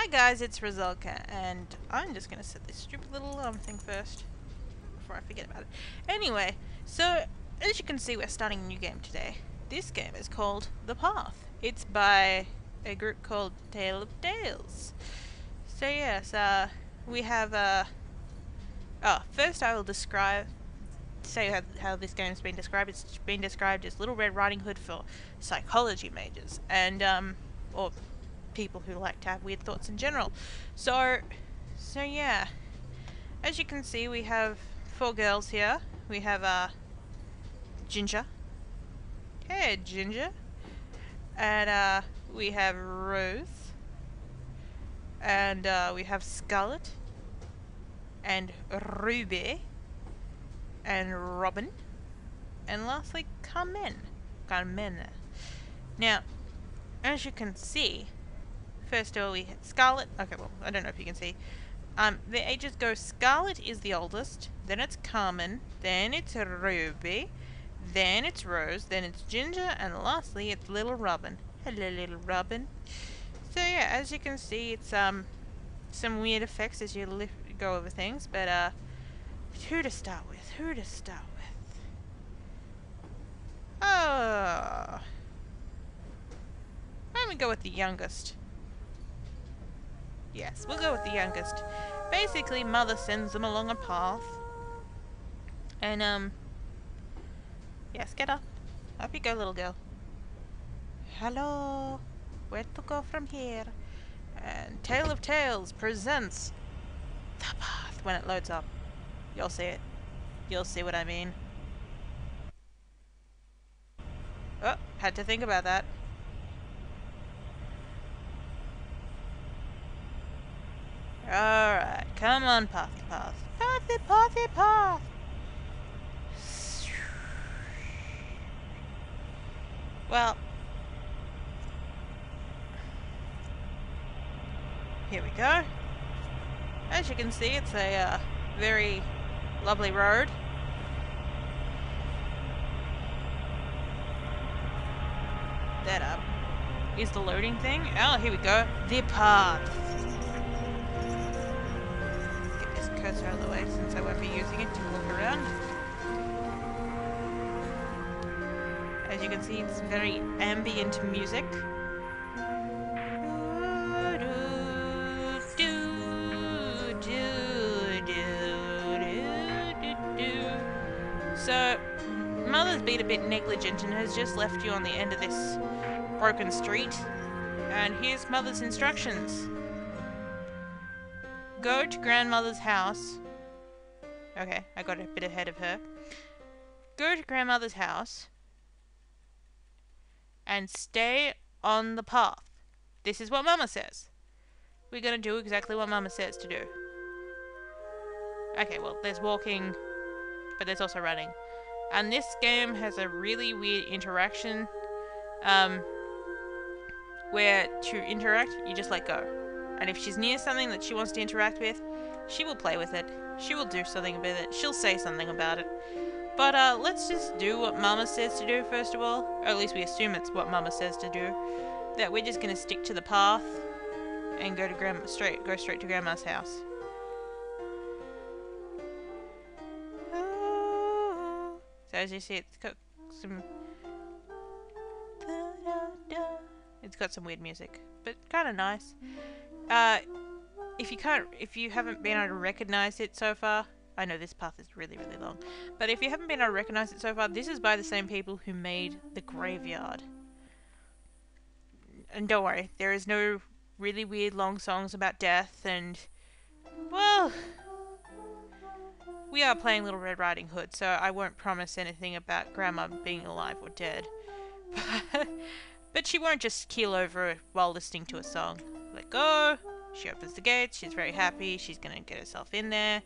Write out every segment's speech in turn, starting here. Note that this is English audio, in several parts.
Hi guys, it's Resulka, and I'm just gonna set this stupid little alarm thing first before I forget about it. Anyway, so as you can see, we're starting a new game today. This game is called The Path. It's by a group called Tale of Tales. So yes, uh, we have uh, oh, first I will describe say how, how this game's been described. It's been described as Little Red Riding Hood for psychology majors, and um, or people who like to have weird thoughts in general. So, so yeah, as you can see, we have four girls here. We have uh, Ginger. Hey, Ginger. And uh, we have Ruth. And uh, we have Scarlet. And Ruby. And Robin. And lastly, Carmen. Carmen. Now, as you can see, first hit Scarlet. Okay, well, I don't know if you can see. Um, the ages go Scarlet is the oldest, then it's Carmen, then it's Ruby, then it's Rose, then it's Ginger, and lastly it's Little Robin. Hello, Little Robin. So yeah, as you can see, it's um some weird effects as you go over things, but uh, who to start with? Who to start with? Oh, don't we go with the youngest? Yes, we'll go with the youngest. Basically, mother sends them along a path. And, um... Yes, get up. Up you go, little girl. Hello. Where to go from here? And Tale of Tales presents The Path when it loads up. You'll see it. You'll see what I mean. Oh, had to think about that. Alright, come on, path, path. Pathy, pathy, path. The path Well, here we go. As you can see, it's a uh, very lovely road. That up is the loading thing. Oh, here we go. The path. Cursor out of the way since I won't be using it to walk around. As you can see, it's very ambient music. So, Mother's been a bit negligent and has just left you on the end of this broken street. And here's Mother's instructions. Go to grandmother's house. Okay, I got a bit ahead of her. Go to grandmother's house and stay on the path. This is what mama says. We're gonna do exactly what mama says to do. Okay, well, there's walking, but there's also running. And this game has a really weird interaction, um, where to interact, you just let go. And if she's near something that she wants to interact with, she will play with it. She will do something with it. She'll say something about it. But uh, let's just do what Mama says to do first of all. Or at least we assume it's what Mama says to do. That we're just gonna stick to the path and go to grandma straight go straight to Grandma's house. So as you see, it's got some. It's got some weird music, but kind of nice. Uh, if you can't, if you haven't been able to recognize it so far, I know this path is really, really long, but if you haven't been able to recognize it so far, this is by the same people who made the graveyard. And don't worry, there is no really weird long songs about death and, well, we are playing Little Red Riding Hood, so I won't promise anything about Grandma being alive or dead. but she won't just keel over while listening to a song. Go. She opens the gates. She's very happy. She's gonna get herself in there.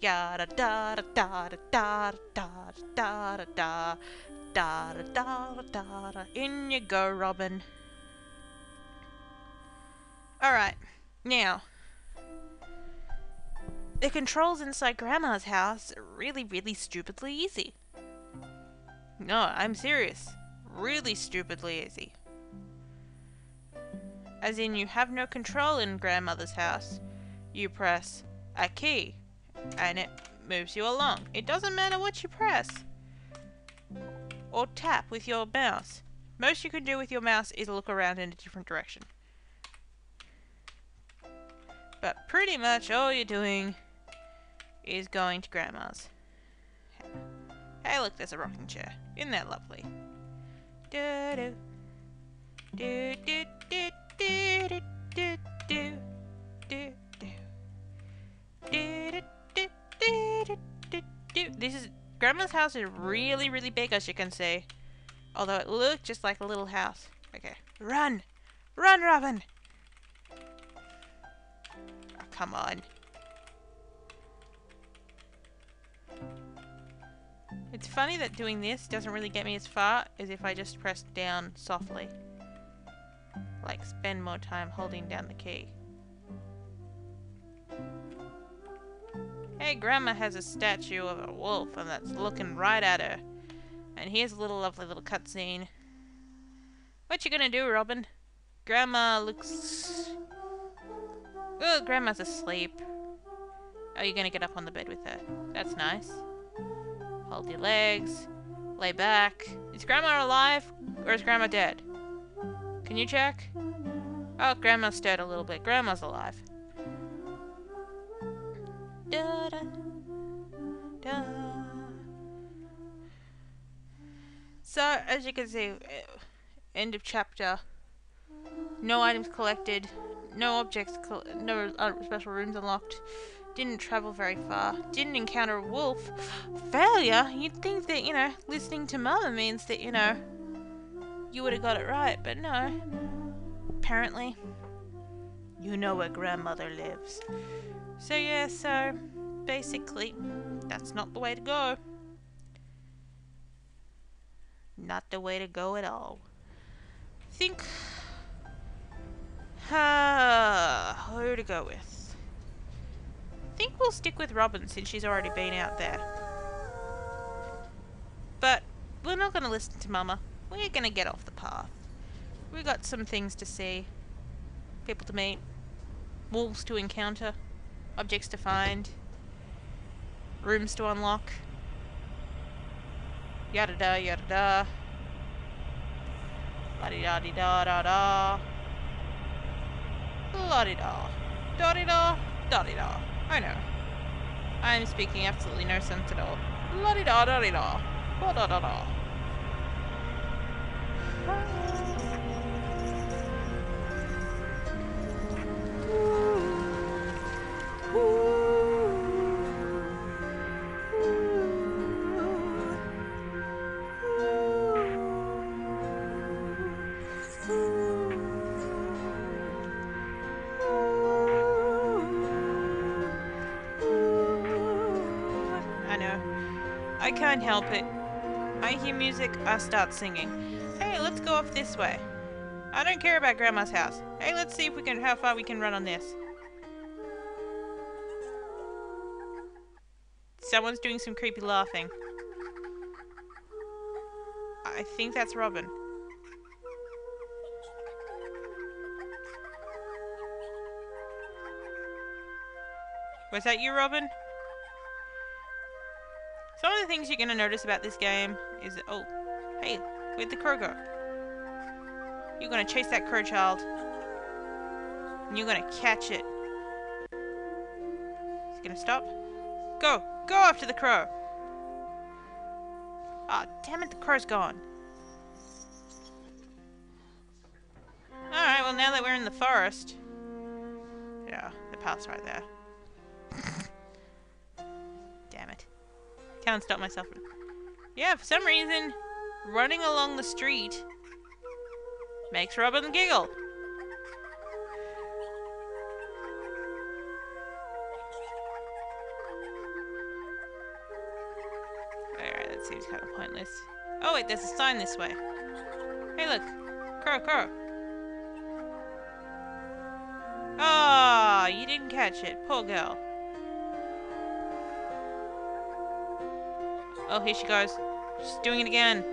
Yada da da da da da da da da da da da da da da. In you go, Robin. Alright, now. The controls inside Grandma's house are really, really stupidly easy. No, I'm serious. Really stupidly easy. As in you have no control in grandmother's house. You press a key and it moves you along. It doesn't matter what you press or tap with your mouse. Most you can do with your mouse is look around in a different direction. But pretty much all you're doing is going to grandma's. Hey look, there's a rocking chair. Isn't that lovely? Do do do do do This is grandma's house is really really big as you can see. Although it looked just like a little house. Okay. Run! Run, Robin! Oh, come on. It's funny that doing this doesn't really get me as far as if I just press down softly. Like spend more time holding down the key. Hey, Grandma has a statue of a wolf and that's looking right at her. And here's a little lovely little cutscene. What you gonna do, Robin? Grandma looks... Oh, Grandma's asleep. Are oh, you gonna get up on the bed with her? That's nice. Hold your legs. Lay back. Is Grandma alive? Or is Grandma dead? Can you check? Oh, Grandma's dead a little bit. Grandma's alive. So, as you can see, eh, end of chapter. No items collected, no objects, no special rooms unlocked. Didn't travel very far. Didn't encounter a wolf. Failure? You'd think that, you know, listening to Mama means that, you know, you would have got it right, but no. Apparently, you know where grandmother lives. So, yeah, so basically, that's not the way to go not the way to go at all. Think uh, who to go with? think we'll stick with Robin since she's already been out there. But we're not going to listen to Mama. We're going to get off the path. We've got some things to see, people to meet, wolves to encounter, objects to find, rooms to unlock. Yada da yada da. La di da di da da da. La di da. Da di da. Da di da. I know. I am speaking absolutely no sense at all. La di da da di da. Da da da da. Can't help it. I hear music, I start singing. Hey, let's go off this way. I don't care about Grandma's house. Hey, let's see if we can how far we can run on this. Someone's doing some creepy laughing. I think that's Robin. Was that you, Robin? The things you're going to notice about this game is that, oh, hey, where'd the crow go? You're going to chase that crow child. And you're going to catch it. it. Is going to stop? Go! Go after the crow! Ah, oh, damn it, the crow's gone. Alright, well now that we're in the forest... Yeah, the path's right there. Can't stop myself. Yeah, for some reason, running along the street makes Robin giggle. Alright, that seems kind of pointless. Oh wait, there's a sign this way. Hey look! Crow, crow! Ah, oh, you didn't catch it. Poor girl. Oh, here she goes. She's doing it again.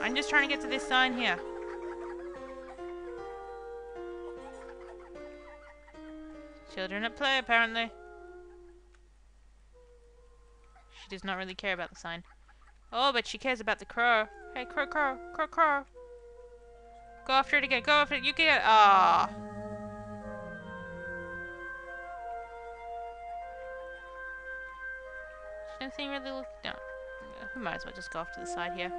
I'm just trying to get to this sign here. Children at play, apparently. She does not really care about the sign. Oh, but she cares about the crow. Hey, crow, crow, crow, crow. Go after it again. Go after it. You get it. Ah. Anything really look no. We might as well just go off to the side here.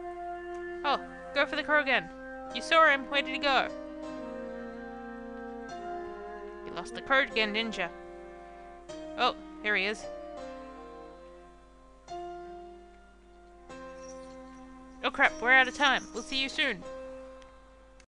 Oh, go for the crow again. You saw him. Where did he go? You lost the crow again, didn't you? Oh, here he is. Oh crap, we're out of time. We'll see you soon.